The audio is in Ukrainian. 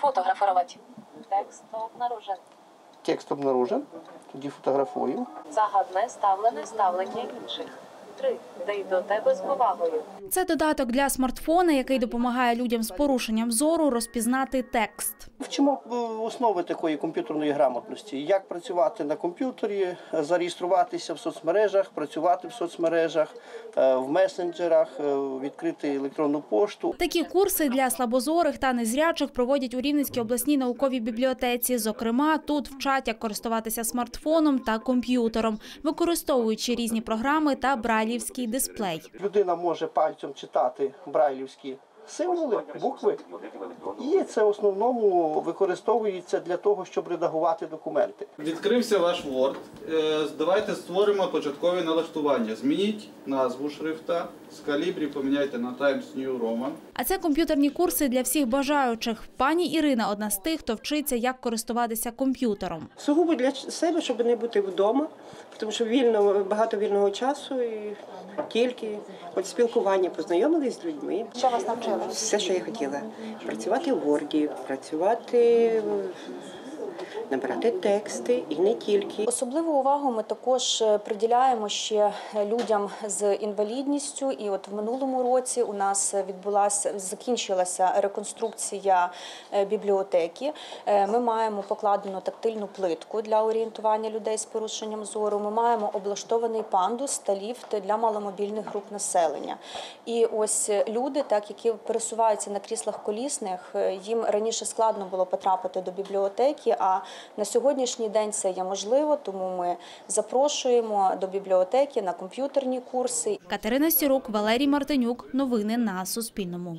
Фотографировать. Текст обнаружен. Текст обнаружен. Тоді фотографую. Загадне ставлене ставлення інших. 3. Дай до тебе з повагою. Це додаток для смартфона, який допомагає людям з порушенням зору розпізнати текст. Вчимо е, основи такої комп'ютерної грамотності, як працювати на комп'ютері, е, зареєструватися в соцмережах, працювати в соцмережах, е, в месенджерах, відкрити електронну пошту. Такі курси для слабозорих та незрячих проводять у Рівненській обласній науковій бібліотеці. Зокрема, тут вчать, як користуватися смартфоном та комп'ютером, використовуючи різні програми та брайлівський дисплей. Людина може пальцем читати брайлівські символи, букви, і це в основному використовується для того, щоб редагувати документи. Відкрився ваш Word. Е, Давайте створимо початкові налаштування. Змініть назву шрифта. З калібрі поміняйте на Times New Roman. А це комп'ютерні курси для всіх бажаючих. Пані Ірина одна з тих, хто вчиться, як користуватися комп'ютером. Сугубо для себе, щоб не бути вдома, тому що вільно, багато вільного часу і тільки от спілкування, познайомились з людьми. Що вас навчили? Все, що я хотіла. Працювати Word, працювати, набирати тексти і не тільки. Особливу увагу ми також е, приділяємо ще людям з інвалідністю. І от в минулому році у нас відбулася закінчилася реконструкція е, бібліотеки. Е, Ми маємо покладену тактильну плитку для орієнтування людей з порушенням зору. Ми маємо облаштований пандус та ліфт для маломобільних груп населення. І ось е, люди, так які пересуваються на кріслах колісних, е, їм раніше складно було потрапити до бібліотеки. На сьогоднішній день це є можливо, тому ми запрошуємо до бібліотеки на комп'ютерні курси. Катерина Сірук, Валерій Мартинюк. Новини на Суспільному.